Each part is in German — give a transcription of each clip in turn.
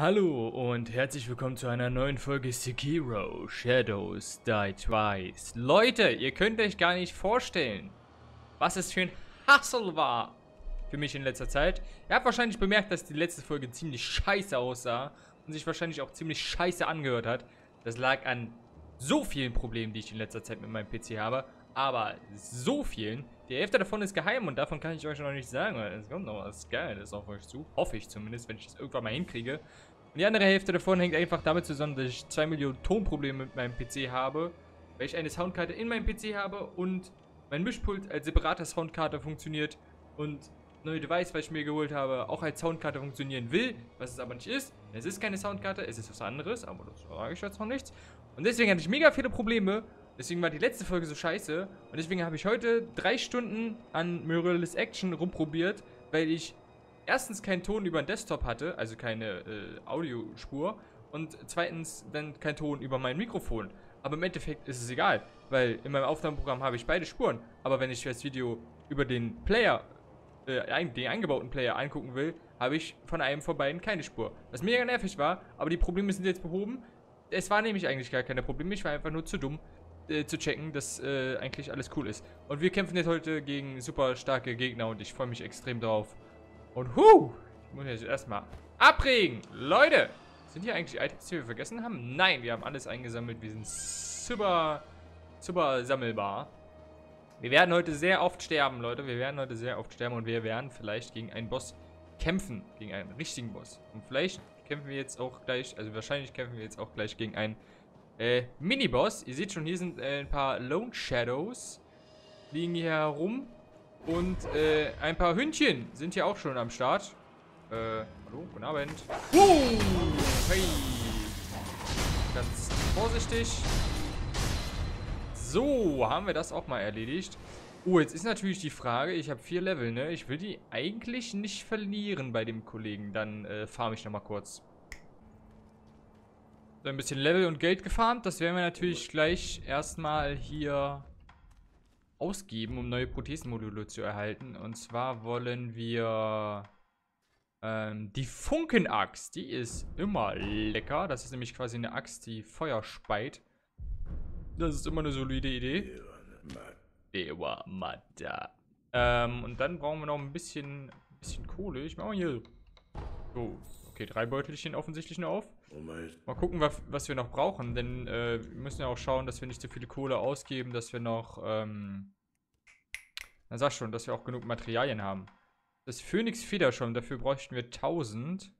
Hallo und herzlich willkommen zu einer neuen Folge Sekiro Shadows Die Twice. Leute, ihr könnt euch gar nicht vorstellen, was es für ein Hustle war für mich in letzter Zeit. Ihr habt wahrscheinlich bemerkt, dass die letzte Folge ziemlich scheiße aussah und sich wahrscheinlich auch ziemlich scheiße angehört hat. Das lag an so vielen Problemen, die ich in letzter Zeit mit meinem PC habe, aber so vielen. Die Hälfte davon ist geheim und davon kann ich euch noch nicht sagen, weil es kommt noch was Geiles auf euch zu. Hoffe ich zumindest, wenn ich das irgendwann mal hinkriege. Und die andere Hälfte davon hängt einfach damit zusammen, dass ich 2 Millionen Tonprobleme mit meinem PC habe, weil ich eine Soundkarte in meinem PC habe und mein Mischpult als separate Soundkarte funktioniert und neue Device, was ich mir geholt habe, auch als Soundkarte funktionieren will, was es aber nicht ist. Es ist keine Soundkarte, es ist was anderes, aber das sage ich jetzt noch nichts. Und deswegen hatte ich mega viele Probleme Deswegen war die letzte Folge so scheiße. Und deswegen habe ich heute drei Stunden an Mirrorless Action rumprobiert, weil ich erstens keinen Ton über den Desktop hatte, also keine äh, Audiospur. Und zweitens dann kein Ton über mein Mikrofon. Aber im Endeffekt ist es egal, weil in meinem Aufnahmeprogramm habe ich beide Spuren. Aber wenn ich das Video über den Player, äh, den eingebauten Player angucken will, habe ich von einem von beiden keine Spur. Was mega nervig war, aber die Probleme sind jetzt behoben. Es war nämlich eigentlich gar keine Probleme, ich war einfach nur zu dumm, äh, zu checken, dass äh, eigentlich alles cool ist. Und wir kämpfen jetzt heute gegen super starke Gegner und ich freue mich extrem drauf. Und huh, ich muss jetzt erstmal abregen. Leute, sind hier eigentlich Items, die wir vergessen haben? Nein, wir haben alles eingesammelt. Wir sind super, super sammelbar. Wir werden heute sehr oft sterben, Leute. Wir werden heute sehr oft sterben und wir werden vielleicht gegen einen Boss kämpfen. Gegen einen richtigen Boss. Und vielleicht kämpfen wir jetzt auch gleich, also wahrscheinlich kämpfen wir jetzt auch gleich gegen einen äh, Miniboss. Ihr seht schon, hier sind äh, ein paar Lone Shadows. Liegen hier herum. Und äh, ein paar Hündchen sind hier auch schon am Start. Äh, hallo, guten Abend. Uh, hey. Ganz vorsichtig. So, haben wir das auch mal erledigt. Oh, jetzt ist natürlich die Frage, ich habe vier Level, ne? Ich will die eigentlich nicht verlieren bei dem Kollegen. Dann äh, farm ich nochmal kurz. Ein bisschen Level und Geld gefarmt. Das werden wir natürlich gleich erstmal hier ausgeben, um neue Prothesenmodule zu erhalten. Und zwar wollen wir ähm, die Funkenaxt. Die ist immer lecker. Das ist nämlich quasi eine Axt, die Feuer speit. Das ist immer eine solide Idee. Ähm, und dann brauchen wir noch ein bisschen, bisschen Kohle. Ich mache mal hier. So, okay, drei Beutelchen offensichtlich nur auf. Mal gucken, was wir noch brauchen, denn äh, wir müssen ja auch schauen, dass wir nicht so viele Kohle ausgeben, dass wir noch, ähm, na sag schon, dass wir auch genug Materialien haben. Das Phoenix Feder schon, dafür bräuchten wir 1000.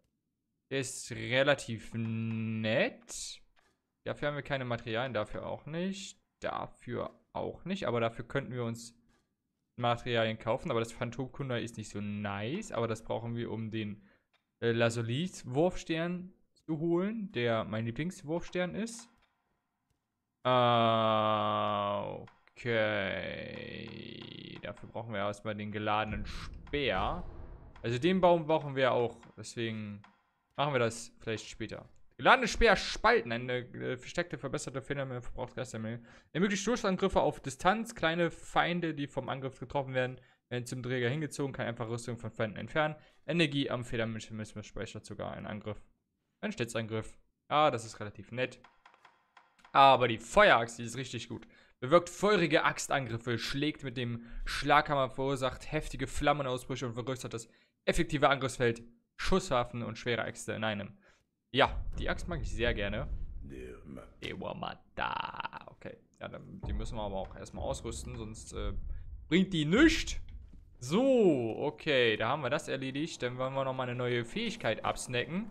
Der ist relativ nett. Dafür haben wir keine Materialien, dafür auch nicht. Dafür auch nicht, aber dafür könnten wir uns Materialien kaufen. Aber das Phantomkunde ist nicht so nice, aber das brauchen wir, um den äh, Lasolis-Wurfstern zu holen, der mein Lieblingswurfstern ist. Uh, okay. Dafür brauchen wir erstmal den geladenen Speer. Also den Baum brauchen wir auch. Deswegen machen wir das vielleicht später. Geladene Speer spalten. Eine äh, versteckte, verbesserte Phänomen verbraucht Geistermehl. Ermöglicht Stoßangriffe auf Distanz. Kleine Feinde, die vom Angriff getroffen werden zum Träger hingezogen. Kann einfach Rüstung von Feinden entfernen. Energie am Federmechanismus speichert sogar einen Angriff. Ein Schnitzangriff. Ah, das ist relativ nett. Aber die Feueraxt, die ist richtig gut. Bewirkt feurige Axtangriffe, schlägt mit dem Schlaghammer, verursacht heftige Flammenausbrüche und vergrößert das effektive Angriffsfeld. Schusswaffen und schwere Äxte in einem. Ja, die Axt mag ich sehr gerne. Ewamata. Okay, ja, dann, die müssen wir aber auch erstmal ausrüsten, sonst äh, bringt die nichts. So, okay, da haben wir das erledigt. Dann wollen wir nochmal eine neue Fähigkeit absnacken.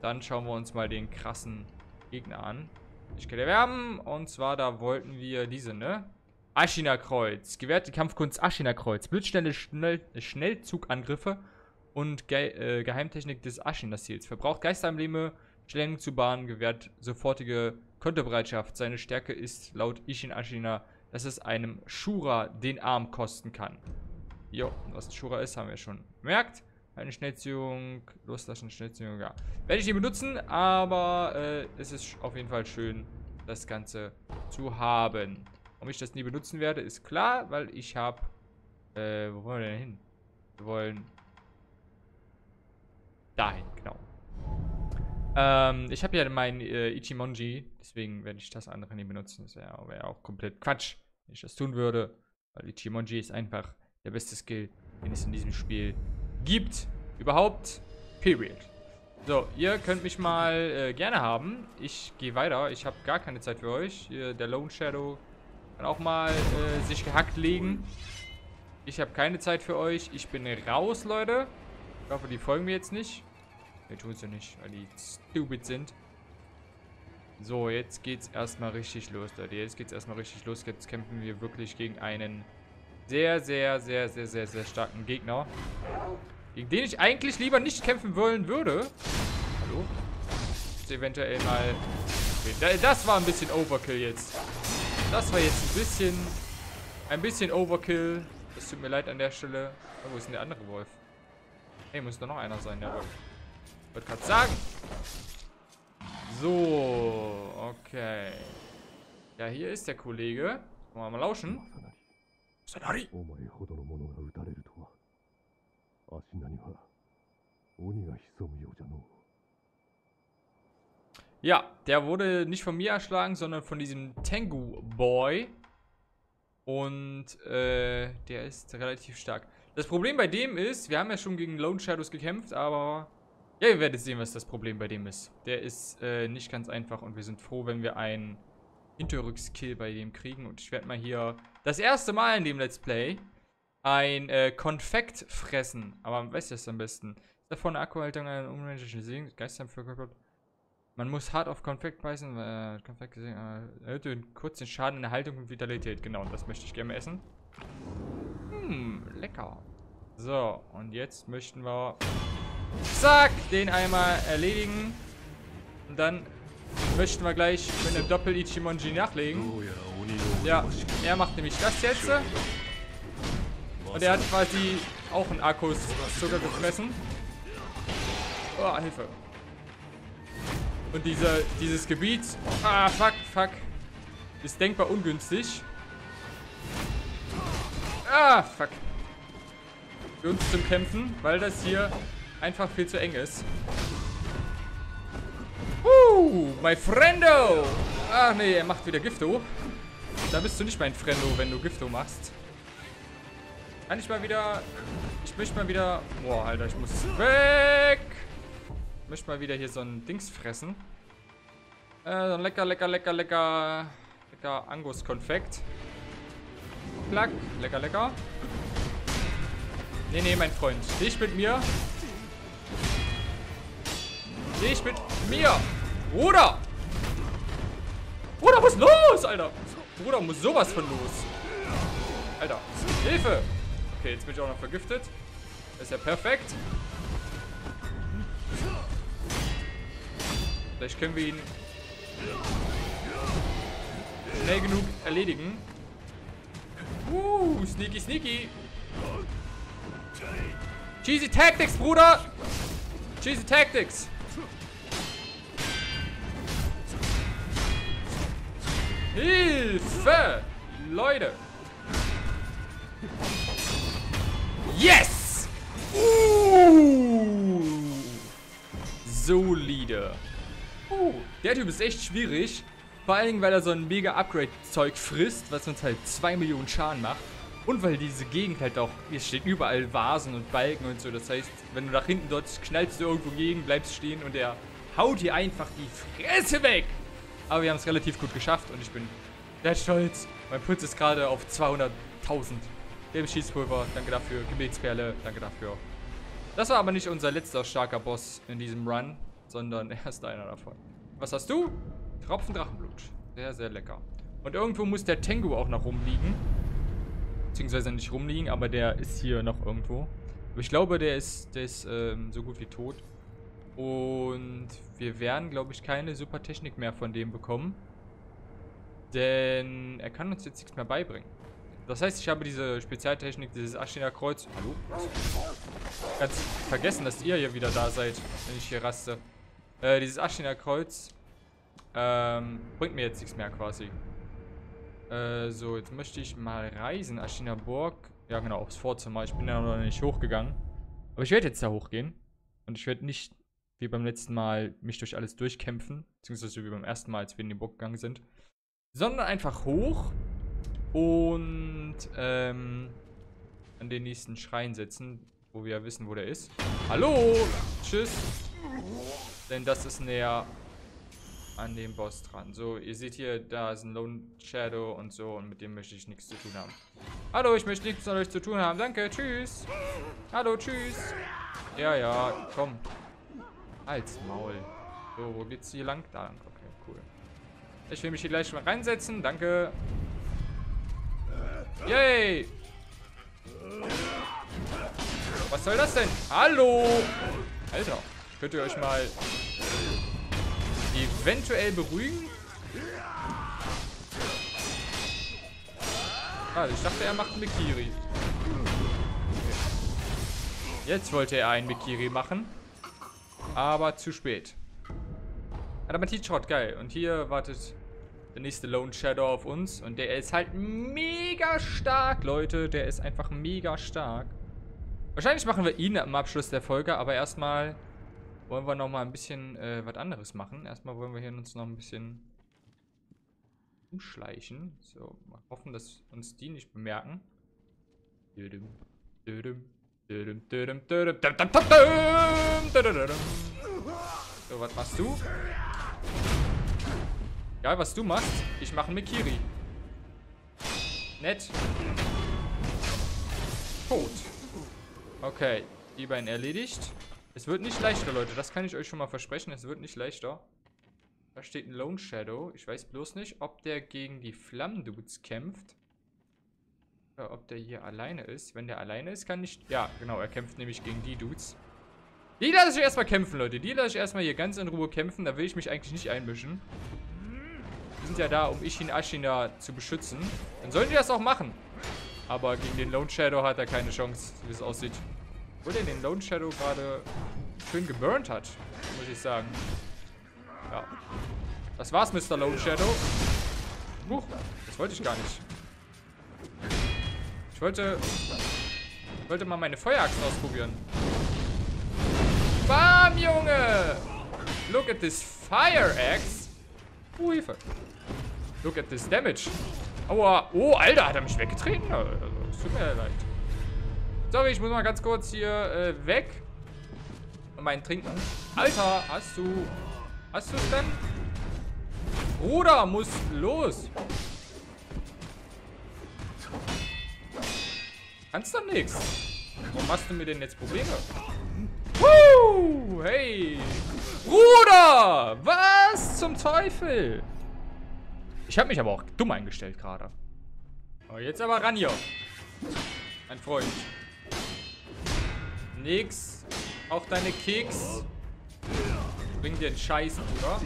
Dann schauen wir uns mal den krassen Gegner an. Ich kann erwerben. Und zwar, da wollten wir diese, ne? Aschina-Kreuz. Gewährte Kampfkunst Aschina-Kreuz. Blitzschnelle Schnell Schnellzugangriffe und Ge äh, Geheimtechnik des Aschina-Seals. Verbraucht Geisterembleme, Stellung zu bahnen, gewährt sofortige Konterbereitschaft. Seine Stärke ist laut Ishin Ashina, dass es einem Shura den Arm kosten kann. Jo, was Shura ist, haben wir schon gemerkt. Eine Schnellziehung, loslassen, Schnellziehung, ja. Werde ich nicht benutzen, aber äh, es ist auf jeden Fall schön, das Ganze zu haben. Warum ich das nie benutzen werde, ist klar, weil ich habe... Äh, wo wollen wir denn hin? Wir wollen... Dahin, genau. Ähm, ich habe ja mein äh, Ichimonji, deswegen werde ich das andere nicht benutzen. Das wäre wär auch komplett Quatsch, wenn ich das tun würde. Weil Ichimonji ist einfach der beste Skill, den es in diesem Spiel gibt. Überhaupt. Period. So, ihr könnt mich mal äh, gerne haben. Ich gehe weiter. Ich habe gar keine Zeit für euch. Hier, der Lone Shadow kann auch mal äh, sich gehackt legen. Ich habe keine Zeit für euch. Ich bin raus, Leute. Ich hoffe, die folgen mir jetzt nicht. Ne, tun sie nicht, weil die stupid sind. So, jetzt geht's erstmal richtig los, Leute. Jetzt geht's erstmal richtig los. Jetzt kämpfen wir wirklich gegen einen sehr, sehr, sehr, sehr, sehr, sehr starken Gegner. Gegen den ich eigentlich lieber nicht kämpfen wollen würde. Hallo? Ist eventuell mal... Das war ein bisschen Overkill jetzt. Das war jetzt ein bisschen... Ein bisschen Overkill. Das tut mir leid an der Stelle. Oh, wo ist denn der andere Wolf? Hey, muss da noch einer sein, der Wolf. Ich wollte gerade sagen. So, okay. Ja, hier ist der Kollege. Wollen wir mal lauschen? Ja, der wurde nicht von mir erschlagen, sondern von diesem Tengu Boy. Und äh, der ist relativ stark. Das Problem bei dem ist, wir haben ja schon gegen Lone Shadows gekämpft, aber ja, ihr werdet sehen, was das Problem bei dem ist. Der ist äh, nicht ganz einfach und wir sind froh, wenn wir einen Hinterrückskill bei dem kriegen. Und ich werde mal hier das erste Mal in dem Let's Play ein äh, Konfekt fressen. Aber man weiß das am besten. Ist davon eine Akkuhaltung einer unmenschlichen Segen, Geistern verkörpert. Man muss hart auf Konfekt beißen, äh, Konfekt gesehen, äh, erhöht den kurzen Schaden in der Haltung und Vitalität. Genau, das möchte ich gerne essen. Hm, lecker. So, und jetzt möchten wir, zack, den einmal erledigen. Und dann möchten wir gleich mit einem Doppel-Ichimonji nachlegen. Ja, er macht nämlich das jetzt. Und er hat quasi auch einen Akkus Zucker gefressen. Oh, Hilfe. Und dieser, dieses Gebiet, ah, fuck, fuck, ist denkbar ungünstig. Ah, fuck. Für uns zum Kämpfen, weil das hier einfach viel zu eng ist. My friendo. Ach nee, er macht wieder Gifto. Da bist du nicht mein Friendo, wenn du Gifto machst. Kann ich mal wieder... Ich möchte mal wieder... Boah, Alter, ich muss weg. Ich möchte mal wieder hier so ein Dings fressen. Äh, so ein lecker, lecker, lecker, lecker... Lecker Angus-Konfekt. Plack. Lecker, lecker. Nee, nee, mein Freund. Nicht mit mir. Nicht mit mir. Bruder. Bruder, was los, Alter? Bruder, muss sowas von los. Alter, Hilfe. Okay, jetzt bin ich auch noch vergiftet. Ist ja perfekt. Vielleicht können wir ihn schnell genug erledigen. Uh, sneaky, sneaky. Cheesy Tactics, Bruder. Cheesy Tactics. Hilfe! Leute! Yes! Uh! Solide. Uh, der Typ ist echt schwierig. Vor allen Dingen, weil er so ein mega Upgrade-Zeug frisst, was uns halt 2 Millionen Schaden macht. Und weil diese Gegend halt auch, hier steht überall Vasen und Balken und so. Das heißt, wenn du nach hinten dort knallst du irgendwo gegen, bleibst stehen und er haut dir einfach die Fresse weg. Aber wir haben es relativ gut geschafft und ich bin sehr stolz. Mein Puls ist gerade auf 200.000. Gelbes Schießpulver, danke dafür. Gebetsperle, danke dafür. Das war aber nicht unser letzter starker Boss in diesem Run, sondern erst einer davon. Was hast du? Tropfen Drachenblut. Sehr, sehr lecker. Und irgendwo muss der Tengu auch noch rumliegen. Beziehungsweise nicht rumliegen, aber der ist hier noch irgendwo. Aber ich glaube, der ist, der ist ähm, so gut wie tot. Und wir werden, glaube ich, keine super Technik mehr von dem bekommen. Denn er kann uns jetzt nichts mehr beibringen. Das heißt, ich habe diese Spezialtechnik, dieses Ashina-Kreuz. Hallo? Ganz vergessen, dass ihr hier wieder da seid, wenn ich hier raste. Äh, dieses Ashina-Kreuz ähm, bringt mir jetzt nichts mehr quasi. Äh, so, jetzt möchte ich mal reisen. Ashina Burg. Ja, genau, aufs Vorzimmer. Ich bin ja noch nicht hochgegangen. Aber ich werde jetzt da hochgehen. Und ich werde nicht wie beim letzten Mal mich durch alles durchkämpfen, beziehungsweise wie beim ersten Mal, als wir in die Burg gegangen sind, sondern einfach hoch und ähm, an den nächsten Schrein setzen, wo wir ja wissen, wo der ist. Hallo! Tschüss! Denn das ist näher an dem Boss dran. So, ihr seht hier, da ist ein Lone Shadow und so und mit dem möchte ich nichts zu tun haben. Hallo, ich möchte nichts mit euch zu tun haben. Danke, tschüss. Hallo, tschüss. Ja, ja, komm. Als Maul. So, wo geht's hier lang? Da lang. Okay, cool. Ich will mich hier gleich mal reinsetzen. Danke. Yay! Was soll das denn? Hallo! Alter, könnt ihr euch mal eventuell beruhigen? Ah, ich dachte, er macht einen Mikiri. Jetzt wollte er einen Mikiri machen. Aber zu spät. Adamantit-Schrott, geil. Und hier wartet der nächste Lone Shadow auf uns. Und der ist halt mega stark, Leute. Der ist einfach mega stark. Wahrscheinlich machen wir ihn am Abschluss der Folge, aber erstmal wollen wir noch mal ein bisschen äh, was anderes machen. Erstmal wollen wir hier uns noch ein bisschen umschleichen. So, mal hoffen, dass uns die nicht bemerken. So, was machst du? Egal, was du machst. Ich mache Mikiri. Nett. Tot. Okay, die beiden erledigt. Es wird nicht leichter, Leute. Das kann ich euch schon mal versprechen. Es wird nicht leichter. Da steht ein Lone Shadow. Ich weiß bloß nicht, ob der gegen die Flammendudes kämpft. Oder ob der hier alleine ist. Wenn der alleine ist, kann ich... Ja, genau. Er kämpft nämlich gegen die Dudes. Die lasse ich erstmal kämpfen, Leute. Die lasse ich erstmal hier ganz in Ruhe kämpfen. Da will ich mich eigentlich nicht einmischen. Die sind ja da, um Ishin Ashina zu beschützen. Dann sollen die das auch machen. Aber gegen den Lone Shadow hat er keine Chance, wie es aussieht. Obwohl er den Lone Shadow gerade schön geburnt hat, muss ich sagen. Ja. Das war's, Mr. Lone Shadow. Huch, das wollte ich gar nicht. Ich wollte... Ich wollte mal meine Feueraxt ausprobieren. Bam, Junge! Look at this Fire Axe. Oh, Hilfe. Look at this damage. Aua. Oh, Alter, hat er mich weggetreten? Also, tut mir leid. Sorry, ich muss mal ganz kurz hier äh, weg. Und meinen trinken. Alter, hast du... Hast du es denn? Bruder, muss los. Kannst doch nichts. Warum machst du mir denn jetzt Probleme? Woo! Hey! Bruder! Was zum Teufel? Ich habe mich aber auch dumm eingestellt gerade. Oh, jetzt aber ran hier. Mein Freund. Nix. Auch deine Keks. Bring dir einen Scheiß, Bruder.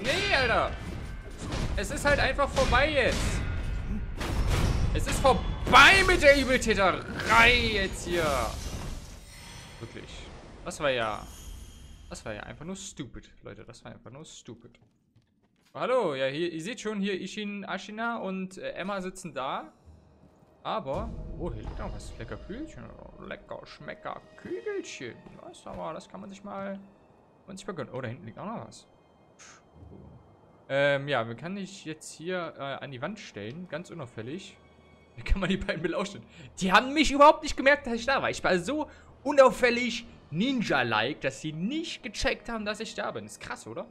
Nee, Alter. Es ist halt einfach vorbei jetzt. Es ist vorbei mit der Übeltäterei jetzt hier. Wirklich. Das war ja... Das war ja einfach nur stupid, Leute. Das war einfach nur stupid. hallo, ja, hier, ihr seht schon, hier Ishin, Ashina und äh, Emma sitzen da. Aber, oh, hier liegt noch was. Lecker Kügelchen. Lecker, schmecker Kügelchen. Das, aber, das kann man sich mal, man sich mal. Oh, da hinten liegt auch noch was. Ähm, ja, wir kann ich jetzt hier äh, an die Wand stellen, ganz unauffällig. Wie kann man die beiden belauschen? Die haben mich überhaupt nicht gemerkt, dass ich da war. Ich war so unauffällig Ninja-like, dass sie nicht gecheckt haben, dass ich da bin. Ist krass, oder?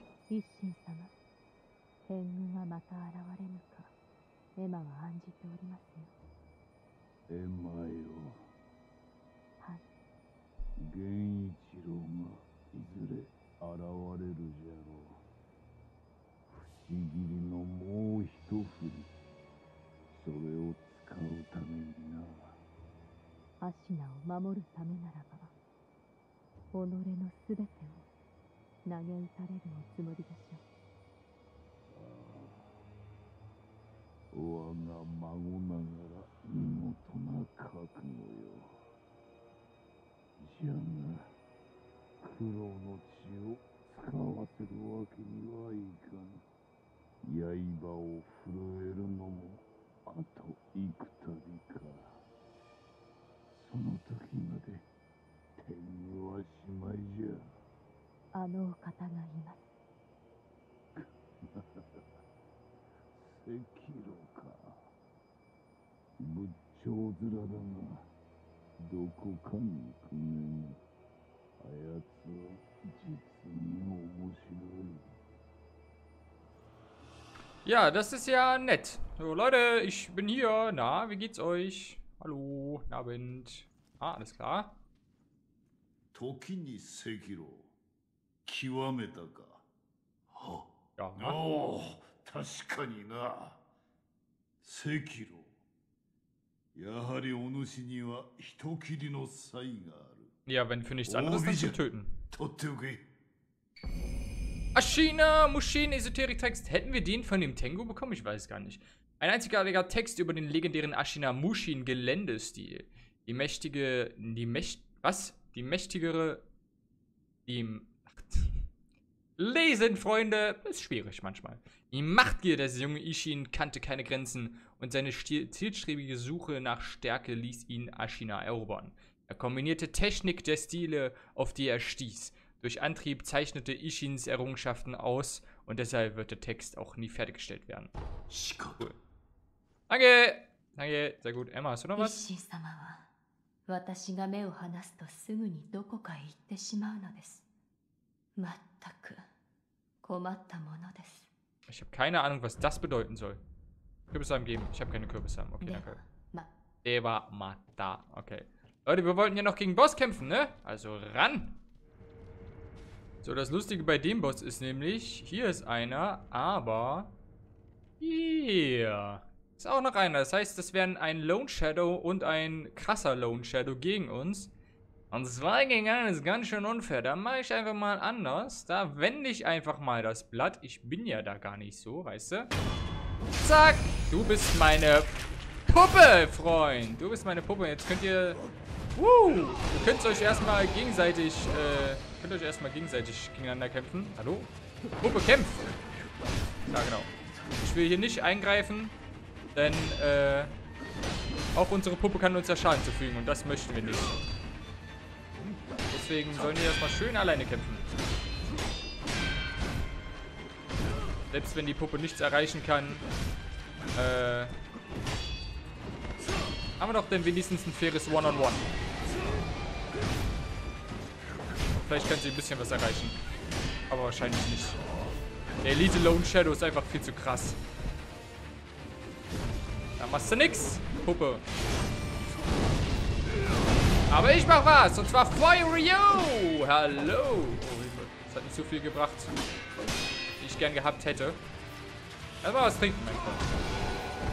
Ashina を守るためならば己のすべてを投げ打たれるおつもりでしょう。我が孫ながら見事な覚悟よ。じゃが苦労の血を使わせるわけにはいかん刃を震えるのもあと幾たびかその時まで天狗はしまいじゃ。あのお方がいます。赤炉か仏頂面だがどこかに行くねあやつは実に面白い。Ja, das ist ja nett. So, Leute, ich bin hier. Na, wie geht's euch? Hallo, guten Abend. Ah, alles klar. 時に赤炉極めたかは Ja, おお確かにな赤炉やはりお主には人斬りの才がある ja wenn für nichts Oh, anderes, dann wie zum sie- Töten. 取っておけ Ashina Mushin Esoterik-Text. Hätten wir den von dem Tengu bekommen? Ich weiß gar nicht. Ein einzigartiger Text über den legendären Ashina Mushin Geländestil. Die mächtige. Die mächt. Was? Die mächtigere. Die. Lesen, Freunde! Ist schwierig manchmal. Die Machtgier des jungen Ishin kannte keine Grenzen und seine zielstrebige Suche nach Stärke ließ ihn Ashina erobern. Er kombinierte Technik der Stile, auf die er stieß. Durch Antrieb zeichnete Ishins Errungenschaften aus und deshalb wird der Text auch nie fertiggestellt werden. しか Danke! Danke, sehr gut. Emma, hast du noch 一 was? 心様は私が目を離すとすぐにどこかへ行ってしまうのですまったく困ったものです Ich habe keine Ahnung, was das bedeuten soll. Kürbissamen geben. Ich habe keine Kürbissamen. Okay, では danke. ま Eva Mata. Okay. Leute, wir wollten ja noch gegen Boss kämpfen, ne? Also ran! So, das Lustige bei dem Boss ist nämlich, hier ist einer, aber hier ist auch noch einer. Das heißt, das wären ein Lone Shadow und ein krasser Lone Shadow gegen uns. Und zwei gegen einen ist ganz schön unfair. Da mache ich einfach mal anders. Da wende ich einfach mal das Blatt. Ich bin ja da gar nicht so, weißt du? Zack! Du bist meine Puppe, Freund. Du bist meine Puppe. Jetzt könnt ihr... Woo! Ihr könnt euch erstmal gegenseitig... Äh, könnt euch erstmal gegenseitig gegeneinander kämpfen. Hallo? Puppe, kämpft! Ja, genau. Ich will hier nicht eingreifen, denn äh, auch unsere Puppe kann uns ja Schaden zufügen und das möchten wir nicht. Deswegen sollen die erstmal schön alleine kämpfen. Selbst wenn die Puppe nichts erreichen kann, äh, haben wir doch dann wenigstens ein faires One-on-One. Vielleicht kann sie ein bisschen was erreichen. Aber wahrscheinlich nicht. Der Elite Lone Shadow ist einfach viel zu krass. Da machst du nix, Puppe. Aber ich mach was. Und zwar You. Hallo. Oh. Das hat nicht so viel gebracht, wie ich gern gehabt hätte. Lass was trinken, mein Freund.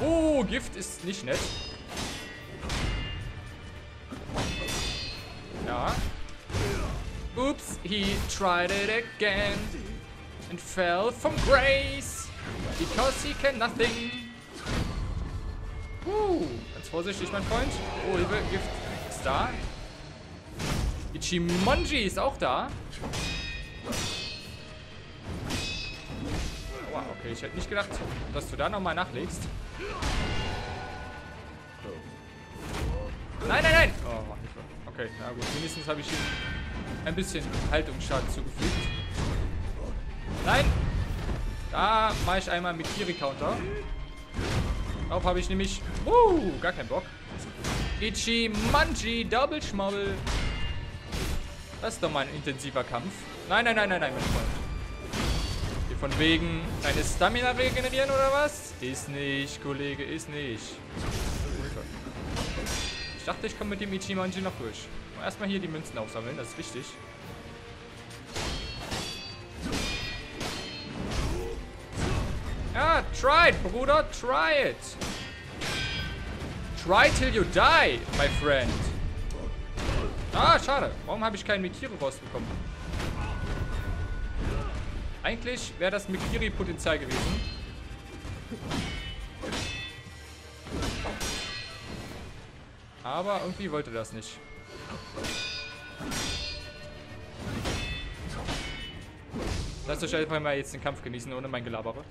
Oh, Gift ist nicht nett. Ja. Oops, he tried it again and fell from grace because he can nothing. Uh, ganz vorsichtig, mein Freund. Oh, Hilfe, Gift ist da. Ichimonji ist auch da. Wow, okay, ich hätte nicht gedacht, dass du da nochmal nachlegst. Nein, nein, nein! Oh. Okay, na gut. Wenigstens habe ich ihm ein bisschen Haltungsschaden zugefügt. Nein! Da mache ich einmal mit Kiri-Counter. Darauf habe ich nämlich... Uh, gar keinen Bock. Ichi Manji Double Schmobbel. Das ist doch mal ein intensiver Kampf. Nein, nein, nein, nein, nein, mein Freund. Hier von wegen deine Stamina regenerieren oder was? Ist nicht, Kollege, ist nicht. Ich dachte, ich komme mit dem Ichimonji noch durch. Erstmal hier die Münzen aufsammeln, das ist wichtig. Ja, try it, Bruder, try it. Try till you die, my friend. Ah, schade. Warum habe ich keinen Mikiri rausbekommen? Eigentlich wäre das Mikiri-Potenzial gewesen. Aber irgendwie wollte das nicht. Lasst euch einfach mal jetzt den Kampf genießen, ohne mein Gelabere.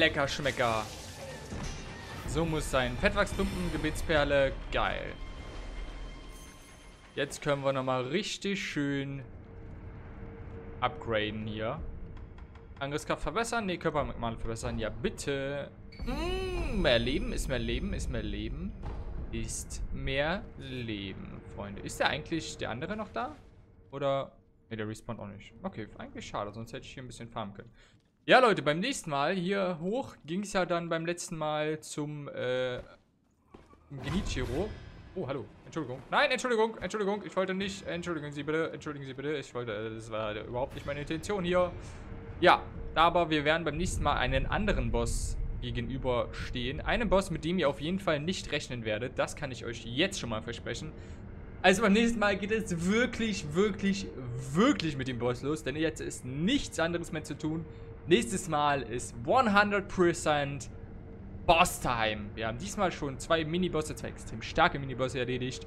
Lecker Schmecker. So muss sein. Fettwachsklumpen, Gebetsperle, geil. Jetzt können wir nochmal richtig schön upgraden hier. Angriffskraft verbessern? Ne, Körpermerkmale verbessern. Ja, bitte. Mm, mehr Leben, ist mehr Leben, ist mehr Leben. Ist mehr Leben, Freunde. Ist der eigentlich der andere noch da? Oder... Ne, der respawnt auch nicht. Okay, eigentlich schade, sonst hätte ich hier ein bisschen farmen können. Ja, Leute, beim nächsten Mal hier hoch ging es ja dann beim letzten Mal zum äh, Genichiro. Oh, hallo. Entschuldigung. Nein, Entschuldigung, Entschuldigung. Ich wollte nicht. Entschuldigen Sie bitte, entschuldigen Sie bitte. Ich wollte, das war überhaupt nicht meine Intention hier. Ja, aber wir werden beim nächsten Mal einen anderen Boss gegenüberstehen. Einen Boss, mit dem ihr auf jeden Fall nicht rechnen werdet. Das kann ich euch jetzt schon mal versprechen. Also beim nächsten Mal geht es wirklich, wirklich, wirklich mit dem Boss los. Denn jetzt ist nichts anderes mehr zu tun. Nächstes Mal ist 100% Boss-Time. Wir haben diesmal schon zwei Minibosse, zwei extrem starke Minibosse erledigt.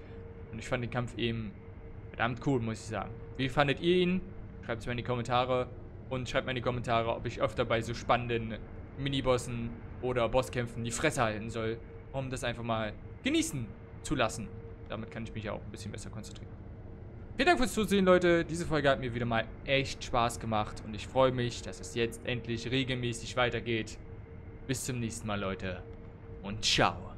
Und ich fand den Kampf eben verdammt cool, muss ich sagen. Wie fandet ihr ihn? Schreibt es mir in die Kommentare. Und schreibt mir in die Kommentare, ob ich öfter bei so spannenden Minibossen oder Bosskämpfen die Fresse halten soll. Um das einfach mal genießen zu lassen. Damit kann ich mich ja auch ein bisschen besser konzentrieren. Vielen Dank fürs Zusehen, Leute. Diese Folge hat mir wieder mal echt Spaß gemacht. Und ich freue mich, dass es jetzt endlich regelmäßig weitergeht. Bis zum nächsten Mal, Leute. Und ciao.